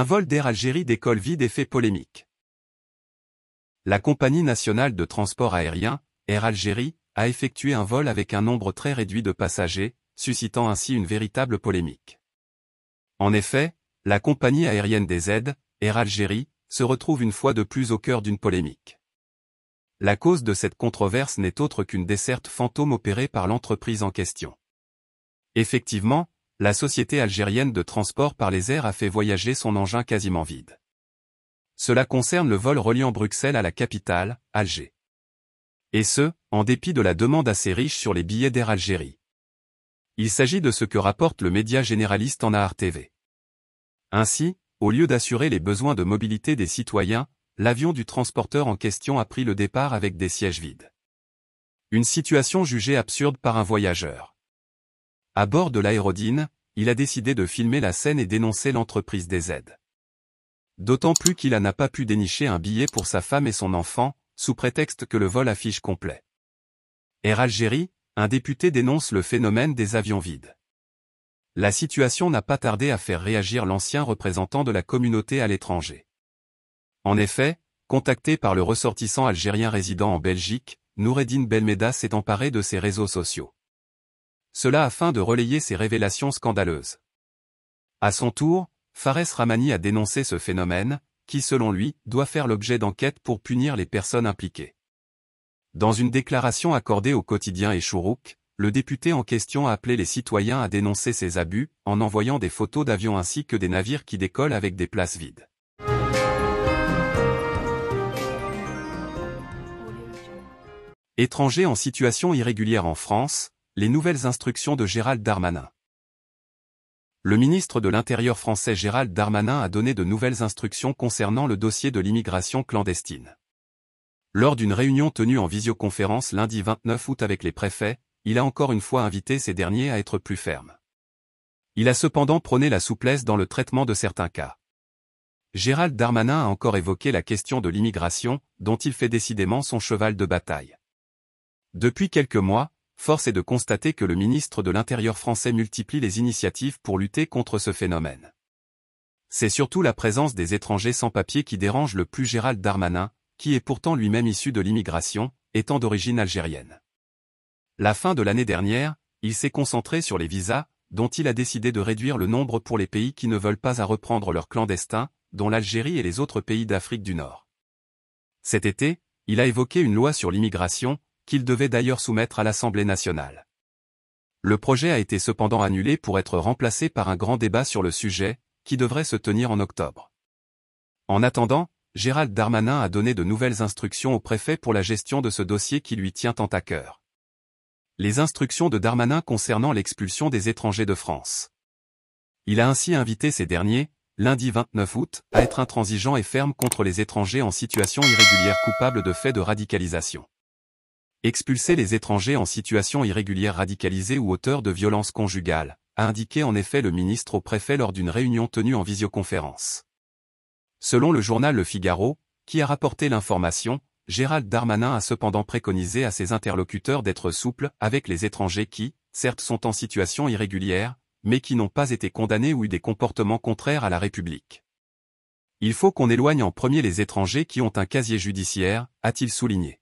vol d'Air Algérie décolle vide et fait polémique. La compagnie nationale de transport aérien, Air Algérie, a effectué un vol avec un nombre très réduit de passagers, suscitant ainsi une véritable polémique. En effet, la compagnie aérienne des aides, Air Algérie, se retrouve une fois de plus au cœur d'une polémique. La cause de cette controverse n'est autre qu'une desserte fantôme opérée par l'entreprise en question. Effectivement, la société algérienne de transport par les airs a fait voyager son engin quasiment vide. Cela concerne le vol reliant Bruxelles à la capitale, Alger. Et ce, en dépit de la demande assez riche sur les billets d'Air Algérie. Il s'agit de ce que rapporte le média généraliste en AR TV. Ainsi, au lieu d'assurer les besoins de mobilité des citoyens, l'avion du transporteur en question a pris le départ avec des sièges vides. Une situation jugée absurde par un voyageur. À bord de l'aérodine, il a décidé de filmer la scène et dénoncer l'entreprise des aides. D'autant plus qu'il n'a pas pu dénicher un billet pour sa femme et son enfant, sous prétexte que le vol affiche complet. Air Algérie, un député dénonce le phénomène des avions vides. La situation n'a pas tardé à faire réagir l'ancien représentant de la communauté à l'étranger. En effet, contacté par le ressortissant algérien résident en Belgique, Noureddin Belmeda s'est emparé de ses réseaux sociaux. Cela afin de relayer ces révélations scandaleuses. À son tour, Fares Ramani a dénoncé ce phénomène, qui selon lui, doit faire l'objet d'enquêtes pour punir les personnes impliquées. Dans une déclaration accordée au quotidien Echourouk, le député en question a appelé les citoyens à dénoncer ces abus, en envoyant des photos d'avions ainsi que des navires qui décollent avec des places vides. Étrangers en situation irrégulière en France, les nouvelles instructions de Gérald Darmanin. Le ministre de l'Intérieur français Gérald Darmanin a donné de nouvelles instructions concernant le dossier de l'immigration clandestine. Lors d'une réunion tenue en visioconférence lundi 29 août avec les préfets, il a encore une fois invité ces derniers à être plus fermes. Il a cependant prôné la souplesse dans le traitement de certains cas. Gérald Darmanin a encore évoqué la question de l'immigration, dont il fait décidément son cheval de bataille. Depuis quelques mois, force est de constater que le ministre de l'Intérieur français multiplie les initiatives pour lutter contre ce phénomène. C'est surtout la présence des étrangers sans papier qui dérange le plus Gérald Darmanin, qui est pourtant lui-même issu de l'immigration, étant d'origine algérienne. La fin de l'année dernière, il s'est concentré sur les visas, dont il a décidé de réduire le nombre pour les pays qui ne veulent pas à reprendre leurs clandestins, dont l'Algérie et les autres pays d'Afrique du Nord. Cet été, il a évoqué une loi sur l'immigration, qu'il devait d'ailleurs soumettre à l'Assemblée nationale. Le projet a été cependant annulé pour être remplacé par un grand débat sur le sujet, qui devrait se tenir en octobre. En attendant, Gérald Darmanin a donné de nouvelles instructions au préfet pour la gestion de ce dossier qui lui tient tant à cœur les instructions de Darmanin concernant l'expulsion des étrangers de France. Il a ainsi invité ces derniers, lundi 29 août, à être intransigeants et fermes contre les étrangers en situation irrégulière coupables de faits de radicalisation. Expulser les étrangers en situation irrégulière radicalisés ou auteurs de violences conjugales, a indiqué en effet le ministre au préfet lors d'une réunion tenue en visioconférence. Selon le journal Le Figaro, qui a rapporté l'information, Gérald Darmanin a cependant préconisé à ses interlocuteurs d'être souples avec les étrangers qui, certes sont en situation irrégulière, mais qui n'ont pas été condamnés ou eu des comportements contraires à la République. Il faut qu'on éloigne en premier les étrangers qui ont un casier judiciaire, a-t-il souligné.